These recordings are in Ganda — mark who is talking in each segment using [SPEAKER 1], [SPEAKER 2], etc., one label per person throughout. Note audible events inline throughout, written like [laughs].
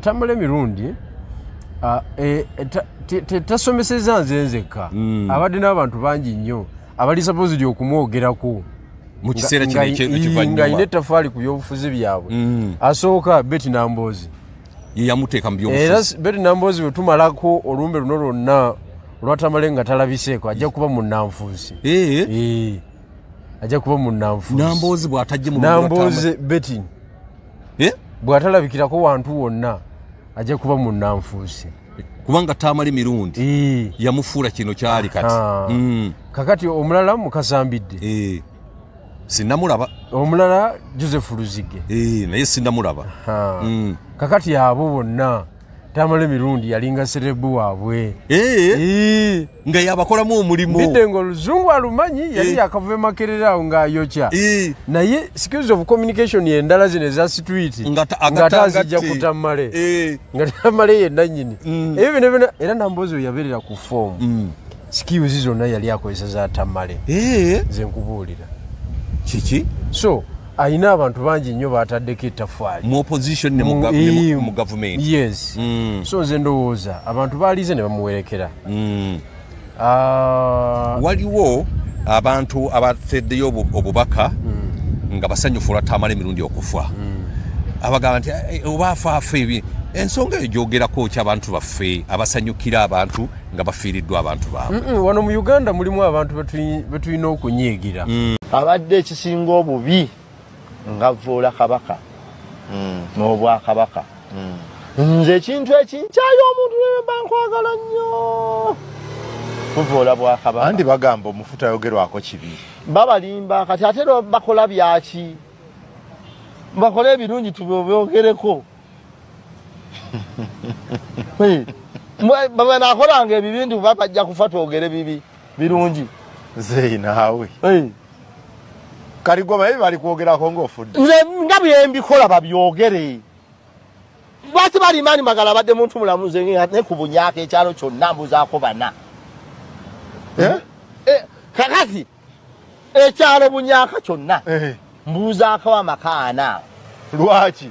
[SPEAKER 1] tamala emirundi te- te- tasomeseza nze nzekka.
[SPEAKER 2] Mm.
[SPEAKER 1] abadde n'abantu bangi nnyo abali supposed okumwogerako.
[SPEAKER 2] Mu kiseera kino
[SPEAKER 1] nga- ayina ettafaali ku byobufuzi byabwe.
[SPEAKER 2] Mm.
[SPEAKER 1] asooka beti namboozi.
[SPEAKER 2] Ye yamuteeka mu
[SPEAKER 1] era beti namboozi bwe tumalako olumbe luno lwonna olwatamale nga talabiseeko ajja kuba munanfuusi
[SPEAKER 2] Eh,
[SPEAKER 1] Eh, ajja kuba munanfuusi
[SPEAKER 2] namboozi bw'atajje mu
[SPEAKER 1] namboozi beti
[SPEAKER 2] Eh?
[SPEAKER 1] Bw'atalabikirako wantu wonna ajja kuba munanfuusi
[SPEAKER 2] kubanga taamala emirundi
[SPEAKER 1] Eh.
[SPEAKER 2] yamufuula kino kyali kati. Mm.
[SPEAKER 1] kakati omulala mukasambidde
[SPEAKER 2] sinnamulaba
[SPEAKER 1] omulala joseph luzige
[SPEAKER 2] naye sinnamulaba
[SPEAKER 1] Ha.
[SPEAKER 2] Mm.
[SPEAKER 1] kakati abo bonna tamala emirundi yalinga serebu waabwe.
[SPEAKER 2] Nga yabakolamu omulimu.
[SPEAKER 1] Mbidde ng'oluzungu alumanyi yali yakava emakererawo ng'ayokya.
[SPEAKER 2] Eh,
[SPEAKER 1] naye skills of communication endala zino eza
[SPEAKER 2] Nga ta-
[SPEAKER 1] ng'ate azijja ku tammale nga tammale yenna nnyini
[SPEAKER 2] Mm.
[SPEAKER 1] ebyo bino byonna era namboozi we yabeerera ku foomu
[SPEAKER 2] Mm.
[SPEAKER 1] skills zonna yali akozesa za tammale nze nkubuulira.
[SPEAKER 2] Kiki?
[SPEAKER 1] So ayina abantu bangi nnyo bataddeko ettafaali
[SPEAKER 2] mu opposition ne mu
[SPEAKER 1] eh,
[SPEAKER 2] gavumenti
[SPEAKER 1] yes.
[SPEAKER 2] Mm.
[SPEAKER 1] so nze ndowooza abantu baalize ne bamuwerekera.
[SPEAKER 2] Mm.
[SPEAKER 1] Ah,
[SPEAKER 2] waliwo abantu abateddeyo obu- obubaka nga basanyufu olwa taamala emirundi okufa. Abagamba nti "Eh, oba afaafa ebi. Ensonga eyo gyogerako ki abantu baffe abasanyukira abantu nga bafiiriddwa abantu baabwe
[SPEAKER 1] mm, wano mu uganda mulimu abantu betuli- betulina okunyiigira.
[SPEAKER 3] Abadde ekisinga obubi nga vuula kabaka. N'obwakabaka nze ekintu ekinkyayo omuntu nemba nkwagala nnyo. Kuvuula bwakabaka
[SPEAKER 4] andi bagamba omufu tayogerwako kibi.
[SPEAKER 3] Babalimba kati ate bakola byaki bakole ebirungi tubyogereko bwenakolanga [laughs] ebibintu ba bajja kufa twogere bibi birungi.
[SPEAKER 4] Zeyi naawe
[SPEAKER 3] Hey.
[SPEAKER 4] kaligoma ebi bali kwogerako ngaofudde
[SPEAKER 3] nze nga byembikola babyogere. Lwaki balimaani magala abadde muntu mulamu nze ne ku bunyaka ekyalo kyonna mbuzaako bana?
[SPEAKER 4] Eh?
[SPEAKER 3] Eh, kakati ekyalo bunyaka kyonna
[SPEAKER 4] Eh,
[SPEAKER 3] mbuuzaako amaka ana.
[SPEAKER 4] Lwaki?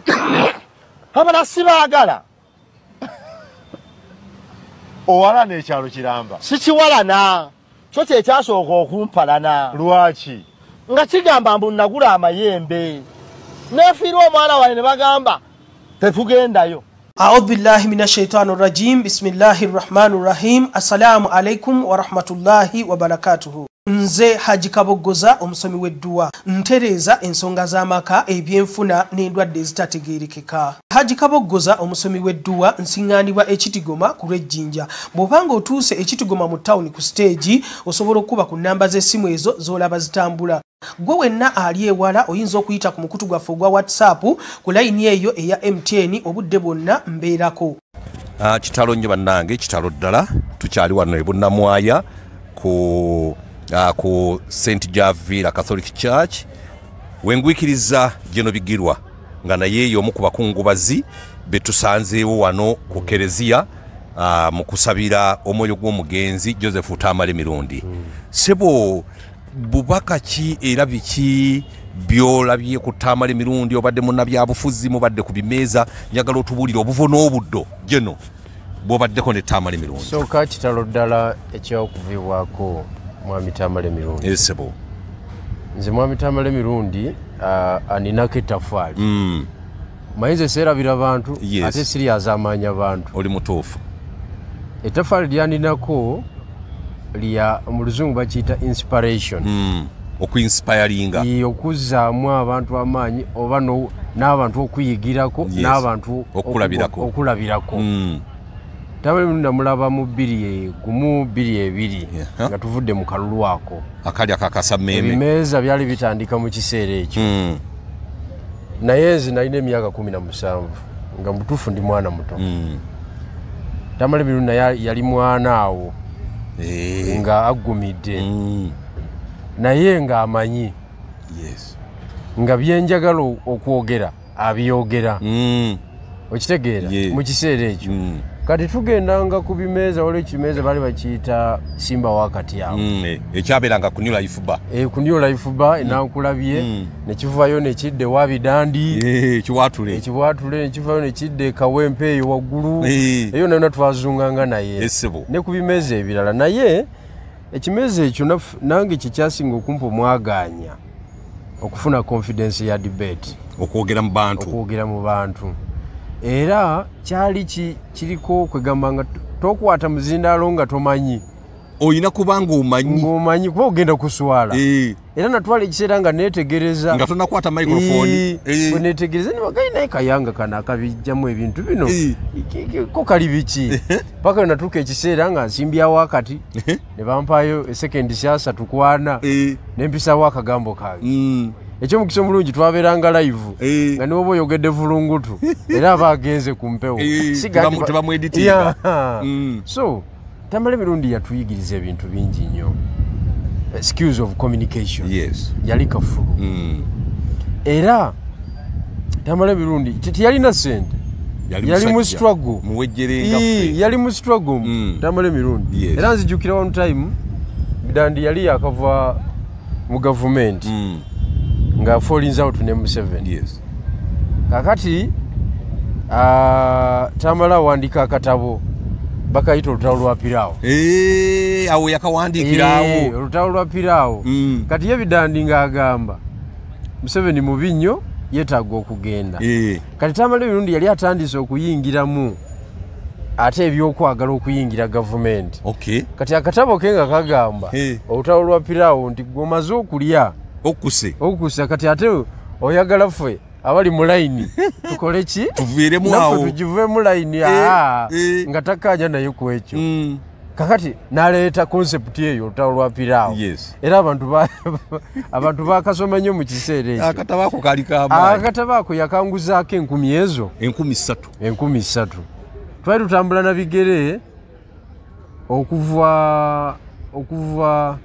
[SPEAKER 4] [coughs]
[SPEAKER 3] Abala sibaagala. [coughs]
[SPEAKER 4] Owalana ekyalo kiramba.
[SPEAKER 3] Sikiwalana. Kyo kyekyasooka okumpalana.
[SPEAKER 4] Lwaki
[SPEAKER 3] nga kigamba mbu nagula amayembe nefiirwa omwana wange ne bagamba tetugendayo
[SPEAKER 5] أعوذ بالله من الشيطان الرجيم بسم الله الرحمن الرحيم السلام عليكم ورحمة الله وبركاته nze haji kaboggoza omusomi w'edduwa ntereeza ensonga z'amaka ebyenfuna n'endwadde ezitategeerekeka. Haji kaboggoza omusomi w'edduwa nsiŋŋaanibwa ekitigoma ku lw'ejjinja. Bw'obanga otuuse ekitigoma mu tawuni ku siteegi osobola okuba ku nnamba z'essimu ezo z'olaba zitambula. Gwe wenna ali ewala oyinza okuyita ku mukutu gwaffe ogwa whatsapp ku layini eyo eya mtn obudde bwonna mbeerako.
[SPEAKER 2] Ah, kitalo nnyo bannange kitalo ddala. Tukyali wano ebunnamwaya ku ku st javira catholic church wengwikiriza geno bigirwa. Nga naye y'omu ku bakungubazi betusanzeewo wano ku kereziya ah, mu kusabira omwoyo gw'omugenzi joseph tamala emirundi sebo bubaka ki era biki byolabye ku tamala emirundi obadde munnabyabufuzi mubadde ku bimeeza njagala otubuulire obuvo n'obuddo. Geno bwobaddeko ne tamala emirundi
[SPEAKER 1] sooka kitalo ddala ekyokuvibwako mwami tamala emirundi
[SPEAKER 2] esebo
[SPEAKER 1] nze mwami tamala emirundi aninako ettafaali.
[SPEAKER 2] Mm,
[SPEAKER 1] mayinza eseerabira bantu ate siri azamaanya bantu.
[SPEAKER 2] Oli mutuufu.
[SPEAKER 1] Ettafaali lyaninako lya mu luzungu bakiyita inspiration.
[SPEAKER 2] Mm, okuinsipayalinga
[SPEAKER 1] Ye okuzzaamu abantu amaanyi oba n'abantu okuyigirako n'abantu
[SPEAKER 2] Okulabirako.
[SPEAKER 1] Namulaba mu bbiri gumu bbiri ebiri nga tuvudde mu kalulu ako.
[SPEAKER 2] Akali akakasa mmeeme
[SPEAKER 1] ebimeeza byali bitandika mu kiseera ekyo.
[SPEAKER 2] Mm,
[SPEAKER 1] naye nze nalina emyaka kumi na musanvu nga mutuufu ndi mwana muto.
[SPEAKER 2] Mm.
[SPEAKER 1] tamale mirundi naye yali mwana awo
[SPEAKER 2] Eh,
[SPEAKER 1] nga aggumidde.
[SPEAKER 2] Mm,
[SPEAKER 1] naye ng'amanyi
[SPEAKER 2] yes.
[SPEAKER 1] nga byenjagala okwogera abyogera. Okitegeera mu kiseera ekyo kati tugendanga ku bimeeza waliwo ekimeeza baali bakiyita simba wakati awo
[SPEAKER 2] Mm, eh, ekyabeeranga ku new life ba
[SPEAKER 1] e, ku new life ba enankulabye
[SPEAKER 2] Mm.
[SPEAKER 1] nekivayo nekidda ewa bidandi
[SPEAKER 2] Eh, kiwatule
[SPEAKER 1] ekibwatule nekivayo nekidda ekawempe eyo waggulu.
[SPEAKER 2] Eh.
[SPEAKER 1] eyo nayona twazunganga naye. Ne ku bimeeza ebirala. Naye ekimeeza ekyo nange kyekyasinga okumpa omwaganya okufuna confidence ya debate.
[SPEAKER 2] Okwogera mu bantu.
[SPEAKER 1] Okwogera mu bantu era kyali ki- kiriko kwegamba nga tokwata muzindaalo nga tomanyi.
[SPEAKER 2] Olina kuba ng'omanyi.
[SPEAKER 1] Ng'omanyi kuba ogenda kuswala. Era natwala ekiseera nga neetegereza.
[SPEAKER 2] Nga tonakwata microphone.
[SPEAKER 1] Bwe neetegereza nibagai naye kayanga kano akabijjamu ebintu bino. Ko kali biki? Paka natuuka ekiseera nga nsimbyawo akati ne bampaayo esekendi syasatu kwana nempisawo akagambo kange ekyomukisa omulungi twabeeranga live
[SPEAKER 2] Eh.
[SPEAKER 1] nga niwoba oyogedde vulungutu [laughs] era aba agenze ku mpewo.
[SPEAKER 2] Eh. Mm.
[SPEAKER 1] so tamala emirundi yatuyigiriza ebintu bingi nnyo. Skills of communication.
[SPEAKER 2] Yes.
[SPEAKER 1] Yali kafulu.
[SPEAKER 2] Mm.
[SPEAKER 1] era tamala emirundi teyalina sente yali mu struggle. yali mu struggle tamala emirundi. Era nzijukira one time bidandi yali yakava mu gavumenti
[SPEAKER 2] Mm.
[SPEAKER 1] Nga falls out ne museveni
[SPEAKER 2] yes.
[SPEAKER 1] Kakati ah, tamala awandiika akatabo bakayita olutalo lwa piraawo
[SPEAKER 2] Eh, awo
[SPEAKER 1] Eh,
[SPEAKER 2] yakawandiikiraawo
[SPEAKER 1] olutalo lwa piraawo
[SPEAKER 2] Mm.
[SPEAKER 1] kati ye bidandi ng'agamba museveni mubi nnyo yeetaaga okugenda.
[SPEAKER 2] Eh,
[SPEAKER 1] kati tamala emirundi yali atandise okuyingiramu ate ebyokwagala okuyingira gavumenti.
[SPEAKER 2] Okay.
[SPEAKER 1] Kati akatabo ke nga kagamba
[SPEAKER 2] Eh.
[SPEAKER 1] olutalo lwa piraawo nti gwomaze okulya
[SPEAKER 2] okuse.
[SPEAKER 1] Okukusa kati ate oyagala ffe abali mu layini [laughs] tukole ki?
[SPEAKER 2] Tuviiremu awo.
[SPEAKER 1] tugivemu layini aa
[SPEAKER 2] eh.
[SPEAKER 1] nga takkaanya naye ku ekyo.
[SPEAKER 2] Mm.
[SPEAKER 1] kakati naleeta konsepti eyo olutalo lwa piraawo era abantu ba- [laughs] abantu bakasoma nnyo mu kiseera ekyo.
[SPEAKER 2] Akatabo ako kaali kamaanyi
[SPEAKER 1] akatabo ako yakanguzaako enkumi ezo.
[SPEAKER 2] Enkumi ssatu.
[SPEAKER 1] Enkumi ssatu. Twali tutambula na bigere okuva okuva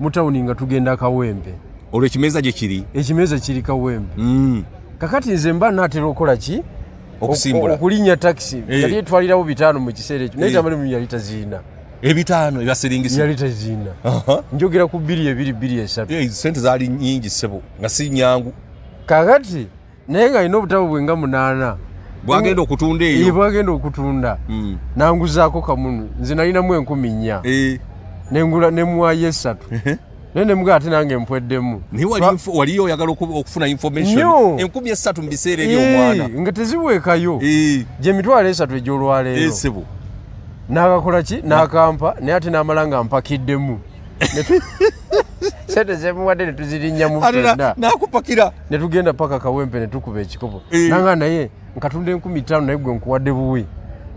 [SPEAKER 1] mu tawuni nga tugenda kawempe
[SPEAKER 2] olwo ekimeeza gye kiri?
[SPEAKER 1] Ekimeeza kiri kawempe
[SPEAKER 2] Mm.
[SPEAKER 1] kakati nze mba naatera okukola ki? Okulinnya takisi
[SPEAKER 2] Eh.
[SPEAKER 1] yali etwalirawo bitaano mu kiseera ekyo. Naye
[SPEAKER 2] Eh.
[SPEAKER 1] tamalimu yali taziina.
[SPEAKER 2] Ebitaano ebyasiringisi
[SPEAKER 1] yali taziina. Njogera ku bbiri ebiri bbiri esatu.
[SPEAKER 2] Eh, sente zaali nyingi ssebo nga si nyangu.
[SPEAKER 1] Kakati naye nga alina obutabo bwenga munaana.
[SPEAKER 2] Bwagenda okutunda eyo?
[SPEAKER 1] Bwagenda okutunda.
[SPEAKER 2] Mm.
[SPEAKER 1] nanguzaako kamunu. Nze nalinamu enkumi nnya. Nengula nemuwayo esatu naye nemugaa ate nange mpweddemu
[SPEAKER 2] naye waliyo oyagala oku- okufuna information? Enkumi esatu mu biseera
[SPEAKER 1] Ee,
[SPEAKER 2] ebyomwana
[SPEAKER 1] nga teziweekayo.
[SPEAKER 2] Eh,
[SPEAKER 1] gye mitwalo esatu egy'olwaleero. N'akakola ki? N'akampa. Naye ate n'amala nga mpakiddemu [laughs] sente zemuwadde ne tuzirinnyamu
[SPEAKER 2] ate na-
[SPEAKER 1] ffenna.
[SPEAKER 2] nakupakira.
[SPEAKER 1] Ne tugenda paka kawempe ne tukuba ekikopo. Nanga naye nkatunda enkumi ttaano naye gwe nkuwadde buwi.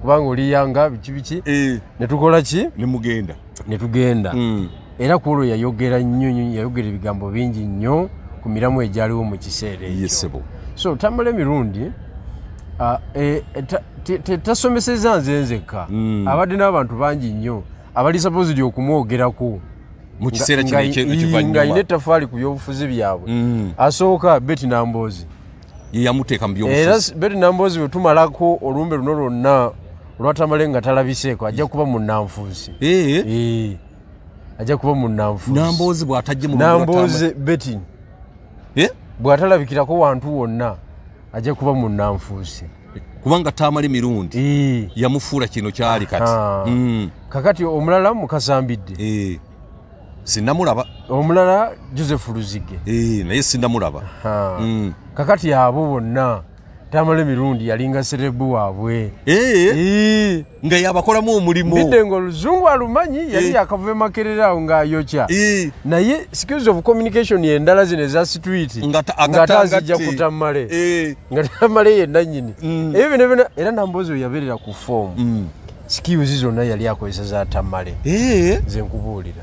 [SPEAKER 1] Kubanga oliyanga biki biki.
[SPEAKER 2] Eh,
[SPEAKER 1] ne tukola ki?
[SPEAKER 2] Ne mugenda.
[SPEAKER 1] Ne tugenda.
[SPEAKER 2] Mm.
[SPEAKER 1] Era ku olwo yayogera nnyo yayogera ebigambo bingi nnyo ku miramu egyaliwo mu kiseera ekyo. So tamala emirundi ah, eh, ta- te- te- tasomeseza nze nzekka.
[SPEAKER 2] Mm.
[SPEAKER 1] abadde n'abantu bangi nnyo abali supposed okumwogerako
[SPEAKER 2] mu kiseera
[SPEAKER 1] Nga-
[SPEAKER 2] kino
[SPEAKER 1] nga-
[SPEAKER 2] ekye-
[SPEAKER 1] ii,
[SPEAKER 2] ekivannyuma
[SPEAKER 1] ng'alina ettafaali ku byobufuzi byabwe.
[SPEAKER 2] Mm.
[SPEAKER 1] asooka beti namboozi.
[SPEAKER 2] Ye yamuteeka mu
[SPEAKER 1] era beti namboozi bwe tumalako olumbe luno lwonna olwatamale nga talabiseeko ajja kuba munanfuusi ajja kuba munanfuusi
[SPEAKER 2] namboozi bw'atajje mu
[SPEAKER 1] nambooze beti
[SPEAKER 2] Eh,
[SPEAKER 1] bw'atalabikirako wantu wonna ajja kuba munanfuusi
[SPEAKER 2] kubanga taamala emirundi yamufuula kino kyali kati. Mm.
[SPEAKER 1] kakati omulala mukasambidde.
[SPEAKER 2] Eh, sinnamulaba.
[SPEAKER 1] Omulala joseph luzige.
[SPEAKER 2] Eh, naye sinnamulaba.
[SPEAKER 1] Ha.
[SPEAKER 2] Mm.
[SPEAKER 1] kakati abo bonna tamala emirundi yalinga serebu waabwe
[SPEAKER 2] Eh,
[SPEAKER 1] Ee.
[SPEAKER 2] nga yabakolamu omulimu.
[SPEAKER 1] Bidde ngaoluzungu alumanyi yali
[SPEAKER 2] Eh.
[SPEAKER 1] yakava emakerera awo ng'ayokya.
[SPEAKER 2] Eh,
[SPEAKER 1] naye skills of communication endala zino eza street
[SPEAKER 2] Nga ta-
[SPEAKER 1] ng'ate
[SPEAKER 2] agatangate.
[SPEAKER 1] azijja ku tammale
[SPEAKER 2] eh,
[SPEAKER 1] nga tammale yenna nnyini
[SPEAKER 2] Mm.
[SPEAKER 1] ebyo bino byona era namboozi oyo yabeerera ku foomu
[SPEAKER 2] mm.
[SPEAKER 1] skills zonna yali akozesa za tammale
[SPEAKER 2] Eh,
[SPEAKER 1] nze nkubuulira.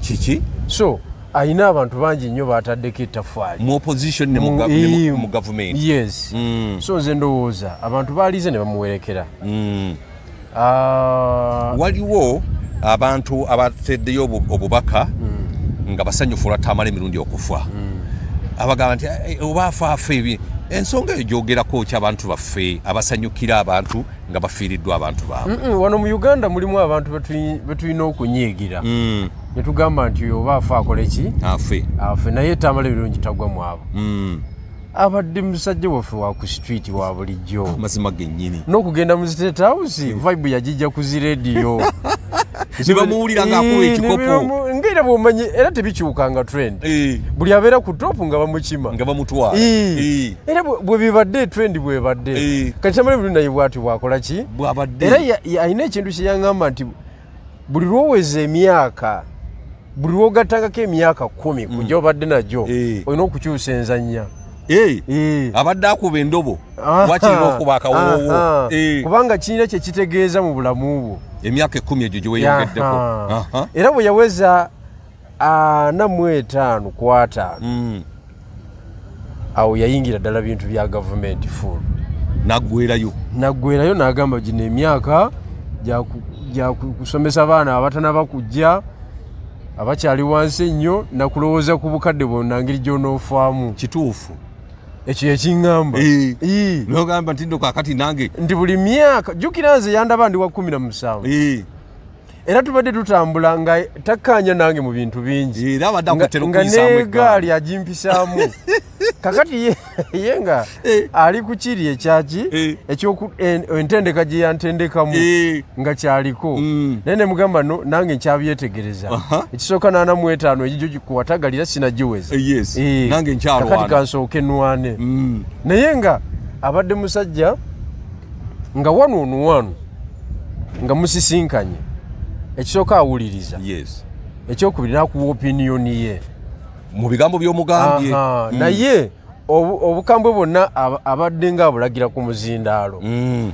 [SPEAKER 2] Kiki?
[SPEAKER 1] So ayina abantu bangi nnyo bataddeko ettafaali
[SPEAKER 2] mu opposition ne mu gavumenti
[SPEAKER 1] yes.
[SPEAKER 2] Mm.
[SPEAKER 1] so nze ndowooza abantu baalize ne bamuwerekera.
[SPEAKER 2] Mm.
[SPEAKER 1] Ah,
[SPEAKER 2] waliwo abantu abateddeyo obu- obubaka nga basanyufu olwataamala emirundi okufa. Abagamba nti "Eh, oba afaafa ebi ensonga eyo gyogerako ki abantu baffe abasanyukira abantu nga bafiiriddwa abantu baabwe.
[SPEAKER 1] Wano mu uganda mulimu abantu betuli- betulina okunyiigira.
[SPEAKER 2] Mm,
[SPEAKER 1] netugamba nti oba afe akole ki?
[SPEAKER 2] Afe.
[SPEAKER 1] Afe naye tamala ebirungi tagwa mwabo
[SPEAKER 2] Mm,
[SPEAKER 1] abadde musajja waffe wa ku street wa bulijjo.
[SPEAKER 2] Mazima gennyini.
[SPEAKER 1] N'okugenda mu state house vibe yagijja ku zirediyo [laughs]
[SPEAKER 2] Ne bamuwulira ng'akuba ekikopo.
[SPEAKER 1] ngaera bwomanyi era tebikyukanga trend.
[SPEAKER 2] Eh,
[SPEAKER 1] buli abeera ku topu nga bamukima.
[SPEAKER 2] Nga bamutwala.
[SPEAKER 1] Era bwe- bibadde trend bwebadde kati tamale buli naye bwati bwakola ki? Era alina ekintu kyeyaŋŋamba nti buli lwoweza emyaka buli lwogattangako emyaka kumi ku gyobadde nagyo
[SPEAKER 2] Eh.
[SPEAKER 1] olina okukyusa enzanya
[SPEAKER 2] Eh,
[SPEAKER 1] Eh.
[SPEAKER 2] abadde akuba endobo wakirina okuba akawoowo?
[SPEAKER 1] Kubanga kirina kyekitegeeza mu bulamu bwo.
[SPEAKER 2] Emyaka ekumi egyo gye weeyogeddeko
[SPEAKER 1] Aha.
[SPEAKER 2] Aha.
[SPEAKER 1] era bwe yaweza ana mu etaano ku ataano
[SPEAKER 2] Mm,
[SPEAKER 1] awo yayingira ddala bintu bya gavumenti full.
[SPEAKER 2] Naggwerayo
[SPEAKER 1] naggwerayo n'agamba gino emyaka gya ku- gya ku- kusomesa abaana abatanaba kujja abakyali wansi ennyo nakulowooza ku bukadde bwonna ngeri gyonoofaamu
[SPEAKER 2] kituufu.
[SPEAKER 1] Ekyo yekiŋŋamba
[SPEAKER 2] nogamba nti ndo kakati nange.
[SPEAKER 1] Nti buli myaka jjukira nze yandaba ndi wa kumi na musanvu era tubadde tutambula nga takkanya nange mu bintu bingi. Nga n'egaali agimpisaamu. [laughs] Kakati ye- nga
[SPEAKER 2] Eh.
[SPEAKER 1] ali ku kiri ekyaki
[SPEAKER 2] Eh.
[SPEAKER 1] entendeka gye yantendekamu
[SPEAKER 2] Eh,
[SPEAKER 1] nga kyaliko.
[SPEAKER 2] Mm.
[SPEAKER 1] naye nemugamba no nange nkyabyetegereza ekisooka nana mu etaano egigyo kuwatagalira sinagiweza kakati kansooke nwane.
[SPEAKER 2] Mm,
[SPEAKER 1] naye nga abadde musajja nga wano ono wano nga musisinkanye ekisooka awuliriza.
[SPEAKER 2] Yes.
[SPEAKER 1] Ekyokubiri nakuwa opiniyoni ye.
[SPEAKER 2] Mu bigambo by'omugambye. Mm.
[SPEAKER 1] naye obu- obukambwe bwonna aba- abadde nga abulagira ku muzindaalo.
[SPEAKER 2] Mm,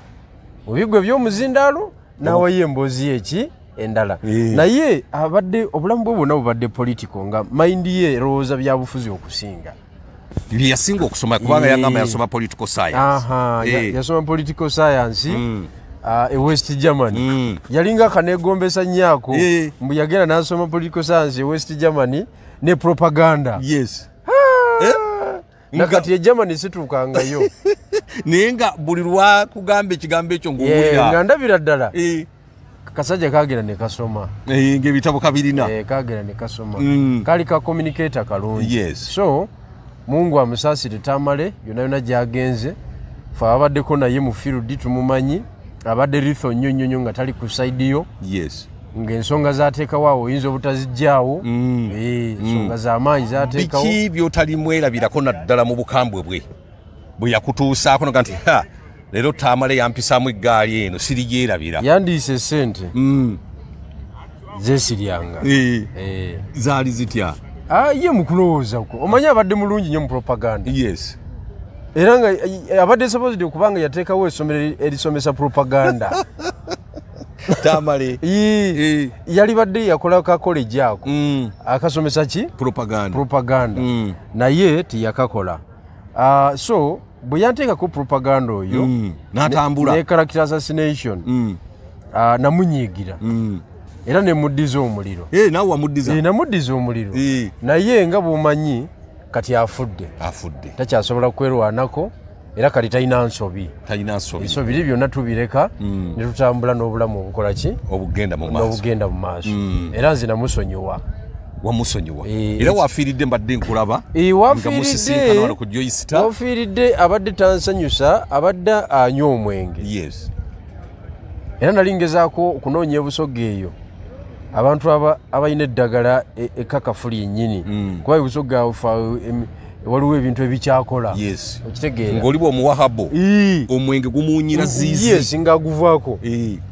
[SPEAKER 1] mu bigwe by'omuzindaalo n'awayo emboozi eki endala.
[SPEAKER 2] Eh.
[SPEAKER 1] naye abadde obulamu bwe bwonna bubadde politico nga mayindi ye erowooza byabufuzi okusinga.
[SPEAKER 2] Bye yasinga okusoma kubanga
[SPEAKER 1] Eh.
[SPEAKER 2] yagamba yasoma political science.
[SPEAKER 1] Aha ya-
[SPEAKER 2] Eh.
[SPEAKER 1] yasoma political science.
[SPEAKER 2] Mm.
[SPEAKER 1] E west germany.
[SPEAKER 2] Mm.
[SPEAKER 1] yalinga akanegombesa nnyako
[SPEAKER 2] Eh.
[SPEAKER 1] mbu yagenda n'asoma political science e west germany ne propaganda.
[SPEAKER 2] Yes.
[SPEAKER 1] Nakati e germany situukangayo [laughs]
[SPEAKER 2] naye nga buli lwakugamba ekigambo ekyo ngaowulira
[SPEAKER 1] ndabira ddala.
[SPEAKER 2] Eh,
[SPEAKER 1] kasajja kagera ne kasoma.
[SPEAKER 2] Eh, ng'ebitabo kabirina.
[SPEAKER 1] Eh, kagera ne kasoma.
[SPEAKER 2] Mm.
[SPEAKER 1] kali ka communicator kalungi. So mungu amusaasire tamale yonna yonna gyagenze. Fe abaddeko naye mu field tumumanyi abadde ritho nnyo nnyo nnyo nga tali ku saidiyo
[SPEAKER 2] yes.
[SPEAKER 1] Ng'ensonga zateekawo awo oyinza obutazijjaawo
[SPEAKER 2] Mm.
[SPEAKER 1] Eh, ensonga z'amaanyi zateekawo
[SPEAKER 2] biki byotali mwerabirako naddala mu bukambwe bwe? Bwe yakutuusaako noga nti ha leero taamale yampisaamu eggaali eno sirigyerabira.
[SPEAKER 1] Yandiise sente
[SPEAKER 2] Mm.
[SPEAKER 1] zesiryanga
[SPEAKER 2] Eh,
[SPEAKER 1] Eh.
[SPEAKER 2] zaali zitya?
[SPEAKER 1] Ah, ye mu kulowooza kwo. Omanyi abadde mulungi nnyo mu propaganda.
[SPEAKER 2] Yes
[SPEAKER 1] era nga eh, abadde supposed okubanga yateekawo essomero eri- erisomesa propaganda. [laughs]
[SPEAKER 2] Taamale
[SPEAKER 1] Ii,
[SPEAKER 2] Eh.
[SPEAKER 1] yali badde yakola ka college ako.
[SPEAKER 2] Mm.
[SPEAKER 1] akasomesa ki?
[SPEAKER 2] Propaganda.
[SPEAKER 1] Propaganda.
[SPEAKER 2] Mm.
[SPEAKER 1] naye tiyakakola Ah, so bwe yanteekako propaganda oyo
[SPEAKER 2] Mm. n'atambula.
[SPEAKER 1] ne character assassination ah, namunyiigira. Era nemuddiza omuliro.
[SPEAKER 2] Eh, naawe wamuddiza.
[SPEAKER 1] Eh, namuddiza omuliro. Naye nga bwomanyi kati afudde.
[SPEAKER 2] Afudde.
[SPEAKER 1] Takyasobola kwerwanako era kati talina nsobi.
[SPEAKER 2] Talina nsobi.
[SPEAKER 1] Ebisobiri byonna tubireka
[SPEAKER 2] Mm.
[SPEAKER 1] ne tutambula n'obulamu obukola ki?
[SPEAKER 2] Obugenda mu maaso. Mm.
[SPEAKER 1] era nze namusonyiwa.
[SPEAKER 2] Wamusonyiwa
[SPEAKER 1] Eh,
[SPEAKER 2] era wafiiridde mbadde nkulaba.
[SPEAKER 1] Eh, wafiiridde. abadde tansanyusa abadde anywa omwenge.
[SPEAKER 2] Yes.
[SPEAKER 1] Era nali ngezaako okunoonya ebusoga eyo abantu aba- abalina eddagala e- ekkakafu lyennyini.
[SPEAKER 2] Mm.
[SPEAKER 1] kuba ebusoga afa waliwo ebintu ebikyakola.
[SPEAKER 2] Yes.
[SPEAKER 1] Okitegeera.
[SPEAKER 2] Ng'oli bw'omuwahabo
[SPEAKER 1] Ii.
[SPEAKER 2] omwenge gumuwunyira ziizi
[SPEAKER 1] yes ngaaguvaako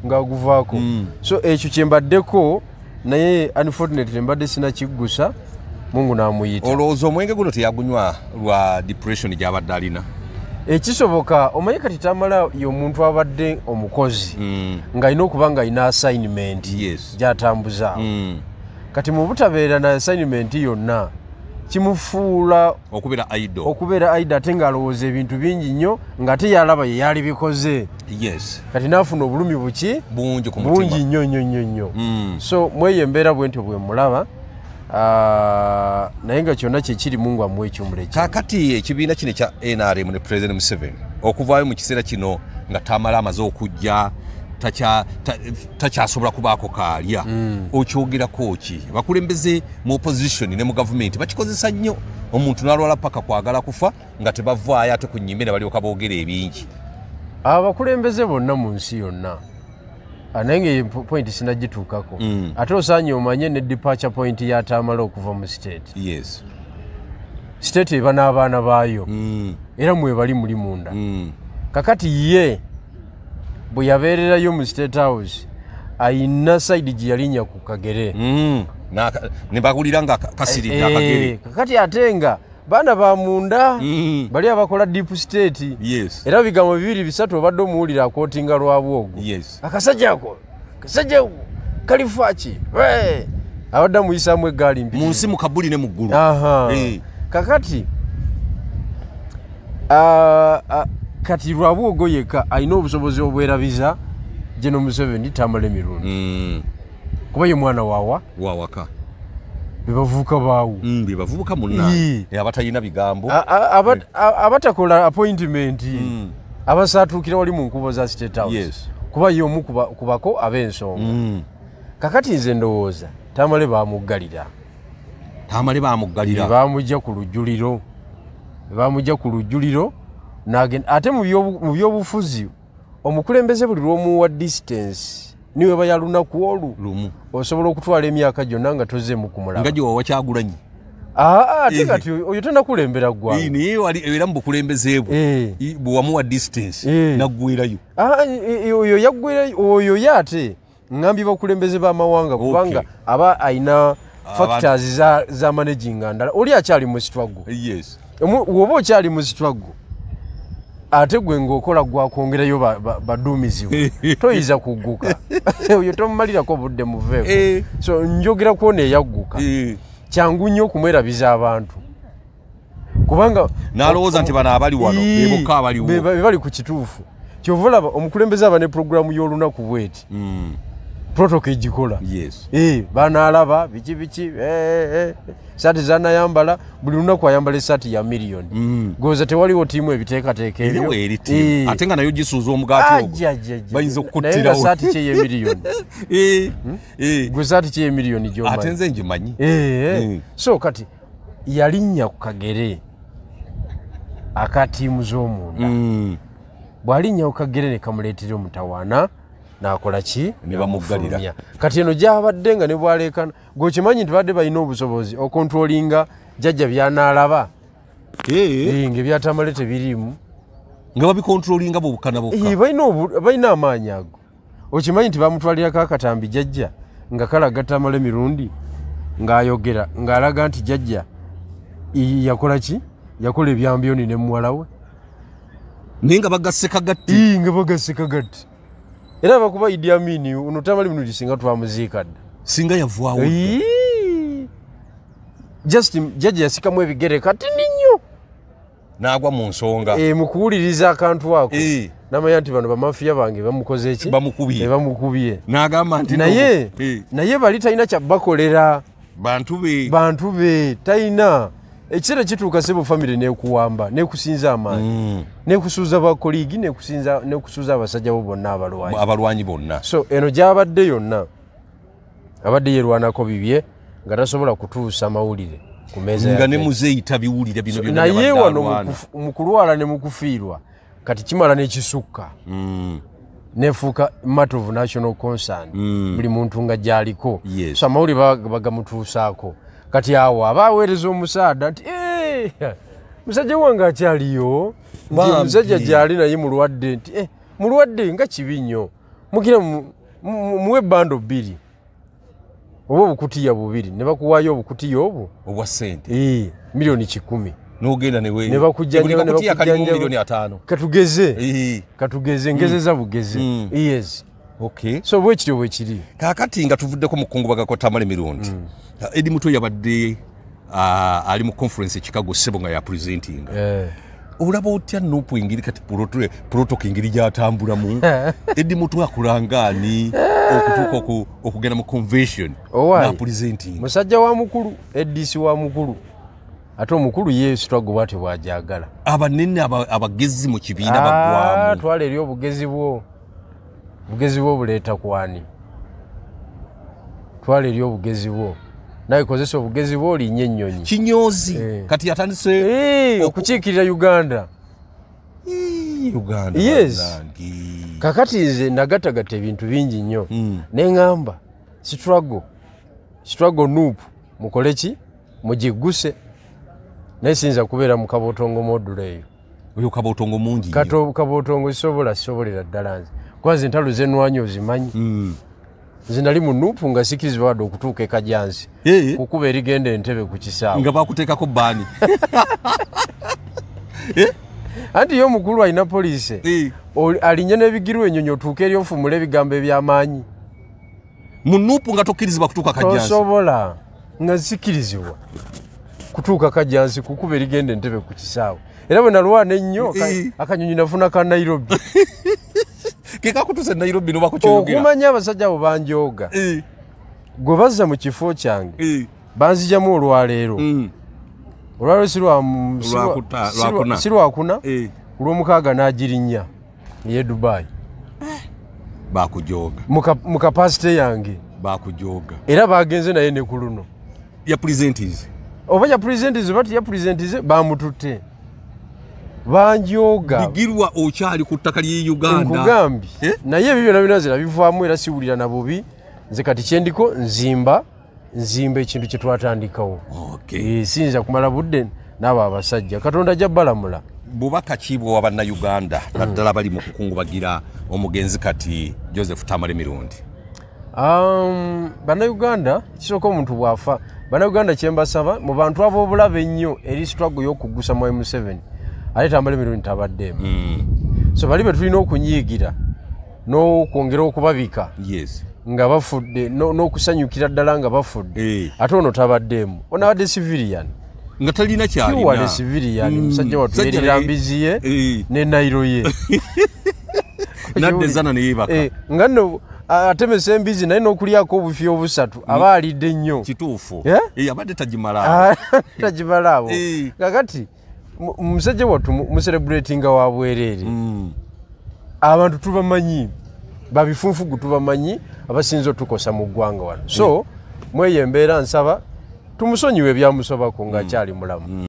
[SPEAKER 1] ngaaguvaako
[SPEAKER 2] Mm.
[SPEAKER 1] so ekyo kyembaddeko naye unfortunately mbadde sinakiggusa mungu n'amuyita.
[SPEAKER 2] Olowooza omwenge guno teyagunywa lwa depression gy'abadde alina
[SPEAKER 1] ekisoboka omanyi kati tamala y'omuntu abadde omukozi
[SPEAKER 2] Mm.
[SPEAKER 1] ng'alina okuba ng'alina assignment
[SPEAKER 2] Yes.
[SPEAKER 1] gy'atambuzaawo
[SPEAKER 2] Mm.
[SPEAKER 1] kati mu butabeera na assignment yonna kimufuula
[SPEAKER 2] okubeera idol
[SPEAKER 1] okubeera aida ate ng'alowooza ebintu bingi nnyo ng'ate yalaba ye yali bikoze
[SPEAKER 2] yes
[SPEAKER 1] kati n'afuna obulumi buki
[SPEAKER 2] bungi
[SPEAKER 1] nnyo nnyo nnyo nnyo
[SPEAKER 2] Mm.
[SPEAKER 1] so mweyo embeera bwentyo bwe mulaba naye nga kyonna kyekirimu nga amuwa ekyomulekyo
[SPEAKER 2] kakati ekibiina kino ekya nrm ne president museveni okuvaayo mu kiseera kino nga tamala amaze okujja takya- ta- takyasobola kubaako kaalya. Okyogerako ki? Bakulembeze mu opposition ne mu gavumenti bakikozesa nnyo. Omuntu n'alwala paka kwagala kufa nga tebavaayo ate ku nyimbe ne balyoka boogera ebingi.
[SPEAKER 1] Abakulembeze bonna mu nsi yonna Ah, naye nga eyo po- point sinagituukako.
[SPEAKER 2] Mm.
[SPEAKER 1] ate osaanye omanye ne departure point yatamala okuva mu state.
[SPEAKER 2] Yes.
[SPEAKER 1] State eba n'abaana baayo.
[SPEAKER 2] Mm,
[SPEAKER 1] era mwebali muli munda.
[SPEAKER 2] Mm.
[SPEAKER 1] kakati ye bwe yabeererayo mu state house ayina saidi gye yalinnya ku kagere.
[SPEAKER 2] N'aka- ne bagulira nga ka- kasiridde
[SPEAKER 1] Eh,
[SPEAKER 2] akagere
[SPEAKER 1] kakati ate nga baana ba munda
[SPEAKER 2] Mm.
[SPEAKER 1] bali abakola deep state
[SPEAKER 2] yes
[SPEAKER 1] era bigambo bibiri bisatu obadde omuwulira akootinga lwabwogo
[SPEAKER 2] yes
[SPEAKER 1] akasajja ako kasajja Wee! abadde amuyisaamu eggaali mbi
[SPEAKER 2] mu nsi mu kabuli ne mu ggulu
[SPEAKER 1] Aha.
[SPEAKER 2] Eh.
[SPEAKER 1] kakati kati lwabwogo yekka alina obusobozi obwerabiza geno museveni tamala emirundi
[SPEAKER 2] Mm.
[SPEAKER 1] kuba ye mwana waawa
[SPEAKER 2] wawaka
[SPEAKER 1] bebavuuka baawo.
[SPEAKER 2] Mm, be bavubuka
[SPEAKER 1] Ii.
[SPEAKER 2] munna abatalina bigambo.
[SPEAKER 1] A- abatakola appointment.
[SPEAKER 2] Mm.
[SPEAKER 1] abasaatuukira wali mu nkubo za state house. Kuba ye omu kuba- kubako ab'ensonga.
[SPEAKER 2] Mm.
[SPEAKER 1] kakati nze ndowooza tamale bamuggalira.
[SPEAKER 2] Tamale bamuggalira.
[SPEAKER 1] Bamujja ku lujjuliro. Bamujja ku lujjuliro n'agenda ate mu byobufuzi omukulembeze buli lw'omuwa distance niwe ba yalunaku olu?
[SPEAKER 2] Lumu.
[SPEAKER 1] Osobola okutwala emyaka gyonna nga tozeemu kumulaba
[SPEAKER 2] nga gyewawa kyagulanyi.
[SPEAKER 1] Aa ate kati oyo tenakulembera ggwanga
[SPEAKER 2] naye wali era mu bukulembeze bwe.
[SPEAKER 1] Eh.
[SPEAKER 2] i- bwe wamuwa distance
[SPEAKER 1] Eh.
[SPEAKER 2] naggwerayo
[SPEAKER 1] Ah, oyo yaggwera oyo ye ate ŋŋambye bakulembeze b'amawanga kubanga aba ayina factors za, managinga ndala. Oli akyali mu struggle woba okyali mu struggle ate gwe ng'okola gwakwongerayo baduumiziwo [laughs] toyinza kugguka. [laughs] Oyo tomumalirako budde muveeko
[SPEAKER 2] Eh.
[SPEAKER 1] so njogera kwona eyagguka.
[SPEAKER 2] Eh.
[SPEAKER 1] kyangu nnyo okumwerabiza abantu. Kubanga
[SPEAKER 2] n'alowooza nti bano abali wano bebokka abaliwo.
[SPEAKER 1] be- be bali ku kituufu. Kyova olaba omukulembeze aba ne puroguramu y'olunaku bweti Protoko egikola
[SPEAKER 2] yes
[SPEAKER 1] Eh, banaalaba biki biki eh, eh, saati zanayambala buli lunaku ayambala esaati ya miliyoni
[SPEAKER 2] Mm.
[SPEAKER 1] goza tewaliwo tiimu ebiteekateeka ebyo
[SPEAKER 2] eriwo eri
[SPEAKER 1] Eh.
[SPEAKER 2] tiimu ate nga nayo gisuuza omugaati ogwo
[SPEAKER 1] Ajja, ajja, ajja.
[SPEAKER 2] bayinza
[SPEAKER 1] naye nga
[SPEAKER 2] okukuttirawo
[SPEAKER 1] saati ki ey'emiliyoni [laughs]
[SPEAKER 2] Eh, eh.
[SPEAKER 1] gwe saati ki ey'emiliyoni
[SPEAKER 2] ate
[SPEAKER 1] gyomanyi
[SPEAKER 2] nze ngimanyi
[SPEAKER 1] Eh, eh.
[SPEAKER 2] Mm.
[SPEAKER 1] so kati yalinnya ku kagere akatiimu z'omunda
[SPEAKER 2] Mm.
[SPEAKER 1] bw'alinnya ku kagere ne kamuleetera omutawaana n'akola ki?
[SPEAKER 2] Ne bamuggalira.
[SPEAKER 1] N'amufulumya. kati eno gyabadde nga ne bwaleekana gwekimanyi nti badde balina obusobozi okontrolinga jjajja byanaalaba.
[SPEAKER 2] Eh,
[SPEAKER 1] ngaebyatamale tebiriimu.
[SPEAKER 2] Nga babikontrolinga bobukana
[SPEAKER 1] Eh,
[SPEAKER 2] bokka
[SPEAKER 1] balina obu- balina amaanyi ago. Okimanyi nti bamutwalirako akatambi jjajja nga kalaga tamala emirundi ng'ayogera ng'alaga nti jjajja yakola ki? Yakola ebyambyoni ne muwala we.
[SPEAKER 2] Naye nga bagasse kagatti.
[SPEAKER 1] Nga bagaseka gati era bakuba idi amini ono tamali mirundi singa twamuziika dda.
[SPEAKER 2] Singa yavaawo
[SPEAKER 1] just jjajja yasikamu ebigere kati ninnyo
[SPEAKER 2] n'agwa mu nsonga.
[SPEAKER 1] Eh, mu kuwuliriza akantu ako. Namanya nti bano bamafiya bange bamukoze eki
[SPEAKER 2] bamukubye. N'agamba nti
[SPEAKER 1] naye naye bali talina kyabakolera
[SPEAKER 2] bantu be.
[SPEAKER 1] Bantu be talina ekiseera kituuka sebo famire nekuwamba nekusinza amaanyi.
[SPEAKER 2] Mm.
[SPEAKER 1] nekusuuza bakoligi nekusinza- nekusuuza abasajja bo bonna abalwanyi.
[SPEAKER 2] Bonna.
[SPEAKER 1] So eno gyabadde yonna abadde yerwanako bibye nga tasobola kutuusa mawulire ku meeza
[SPEAKER 2] nga
[SPEAKER 1] ya
[SPEAKER 2] ne muzeeyita biwulira bino byonna
[SPEAKER 1] naye wano mu kulwala ne mu kufiirwa kati kimala nekisukka
[SPEAKER 2] Mm.
[SPEAKER 1] nefuuka of national concern.
[SPEAKER 2] Mm.
[SPEAKER 1] buli muntu nga gyaliko.
[SPEAKER 2] Yes.
[SPEAKER 1] so amawulire bagamutuusaako kati awo aba aweereza omusaada nti "Eh, musajja wange akyaliyo? Nti omusajja gyali naye mulwadde nti "Eh, mulwadde nga kibi nnyo. Mugira mu- mu- muwe bando bbiri. Oba obukutiya bubiri. Ne bakuwaayo obukutiya obwo?
[SPEAKER 2] Obwa sente
[SPEAKER 1] Eh, miliyoni kikumi.
[SPEAKER 2] N'ogenda newe
[SPEAKER 1] Ne bakujjanjaba,
[SPEAKER 2] buli
[SPEAKER 1] ne
[SPEAKER 2] kakutiya kalimu
[SPEAKER 1] bakujjanjaba.
[SPEAKER 2] miliyoni ataano.
[SPEAKER 1] Katugeze. Katugeze ngezeza bugeze.
[SPEAKER 2] Mm.
[SPEAKER 1] yes
[SPEAKER 2] okay.
[SPEAKER 1] So bwekityo bwekiri
[SPEAKER 2] kaakati nga tuvuddeko mu kukungubagako tamala emirundi edi muto yabadde ah, ali mu conference e chicago sebo nga yapresentinga
[SPEAKER 1] Eh,
[SPEAKER 2] olaba otya nupu engeri kati proto- protoko engeri gyatambulamu [laughs] edi mutwe akulangaani okutuuka oku- okugenda mu convention napresenting
[SPEAKER 1] musajja wa mukulu edisi wa mukulu. Ate omukulu ye struggle bwate bwajagala.
[SPEAKER 2] Abanene aba- abagezi mu kibiina
[SPEAKER 1] Ah,
[SPEAKER 2] baggwamu
[SPEAKER 1] twala eri obugezi bwo obugezi bwo buleeta kwani twala eri obugezi bwo. Naye kozesa obugezi bwo olinnya ennyonyi.
[SPEAKER 2] Kinyozi
[SPEAKER 1] Eh.
[SPEAKER 2] kati yatandise
[SPEAKER 1] Eh, okukiikirira uganda. Yes. kakati nze nagatagatta ebintu bingi nnyo.
[SPEAKER 2] Mm.
[SPEAKER 1] neŋŋamba struggle struggle nuupu mukole ki? Mugigguse. Naye siyinza kubeera mu kabootongo modulo eyo.
[SPEAKER 2] Oyo kabootongo mungi
[SPEAKER 1] kato kabootongo sisobola sisobolera ddala nze kwazi entalo zenwanya ozimanyi.
[SPEAKER 2] Mm.
[SPEAKER 1] nze nali mu nuupu nga sikirizibwa wadde okutuuka ekajansi
[SPEAKER 2] Eh,
[SPEAKER 1] kukuba erigenda entebe ku kisaawe.
[SPEAKER 2] Nga bakuteekako baani [laughs]
[SPEAKER 1] anti ye omukulu alina poliisi.
[SPEAKER 2] Eh,
[SPEAKER 1] oli- alinye n'ebigirwa enyonyi otuuke eri ofumula ebigambo ebyamaanyi.
[SPEAKER 2] Mu nuupu nga tokkirizibwa kutuuka kajjansi
[SPEAKER 1] tosobola. Nga zikirizibwa kutuuka kajansi kukuba erigenda entebe ku kisaawe. Era bwe nalwana ennyo aka-
[SPEAKER 2] Eh.
[SPEAKER 1] akanyonyi nafuna ka nairobi [laughs]
[SPEAKER 2] kekakutuusa nairobi noba kukyogera
[SPEAKER 1] okumanya abasajja abo banjooga gwe bazza mu kifo kyange banzijamu olwaleero.
[SPEAKER 2] Mm,
[SPEAKER 1] olwaleero si
[SPEAKER 2] lwakuna.
[SPEAKER 1] olwomukaaga n'agirinnya ye dubayi
[SPEAKER 2] bakujooga
[SPEAKER 1] mu kapasite yange.
[SPEAKER 2] Bakujooga
[SPEAKER 1] era bagenze naye ne ku luno.
[SPEAKER 2] Ya presentis
[SPEAKER 1] oba yapurezentize oba teyapurezentize bamututte banjooga
[SPEAKER 2] bigirwa okyali ku ttaka ly'e uganda.
[SPEAKER 1] Nkugambye.
[SPEAKER 2] Eh?
[SPEAKER 1] naye ebyo byona bina nzira bivaamu era siwulira na bubi. Nze kati kyendiko nzimba nzimba ekintu kye twatandikawo. Eh, siyinza kumala budde n'abo abasajja. Katonda ajja balamula.
[SPEAKER 2] Bubaka ki bwe wa bannayuganda naddala bali mu kukungubagira omugenzi kati joseph tamale mirundi.
[SPEAKER 1] Um, bannayuganda ekisooka omuntu bw'afa bannayuganda kyembasaba mu bantu ab'obulabe ennyo eri struggle y'okuggusa mu m7 ate tambale mirundi tabaddeemu so bali be tulina okunyiigira n'okwongera okubabika
[SPEAKER 2] yes.
[SPEAKER 1] nga bafudde no- n'okusanyukira ddala nga bafudde.
[SPEAKER 2] Eh.
[SPEAKER 1] ate ono tabaddeemu. Ono abadde civilian.
[SPEAKER 2] Nga talina kyalina.
[SPEAKER 1] civilian.
[SPEAKER 2] Mm.
[SPEAKER 1] musajja watu
[SPEAKER 2] Musajja
[SPEAKER 1] yerira
[SPEAKER 2] naye-
[SPEAKER 1] mbizi ye
[SPEAKER 2] Eh.
[SPEAKER 1] ne nairo ye [laughs]
[SPEAKER 2] nadda ezana neyebaka
[SPEAKER 1] Eh, nga nno atemesa embizi naye n'okulyako obufi obusatu aba alidde nnyo.
[SPEAKER 2] Kituufu. Abadde tagimala [laughs]
[SPEAKER 1] Ah, tagibala abo
[SPEAKER 2] Eh.
[SPEAKER 1] kakati musajja wattu mu- muserebulatinga wa bwereere
[SPEAKER 2] Mm.
[SPEAKER 1] abantu tubamanyi babifunfugu tubamanyi abasinza otukosa mu ggwanga wano. So mweyo embeera nsaba tumusonyiwe ebyamusobako ng'akyali mulamu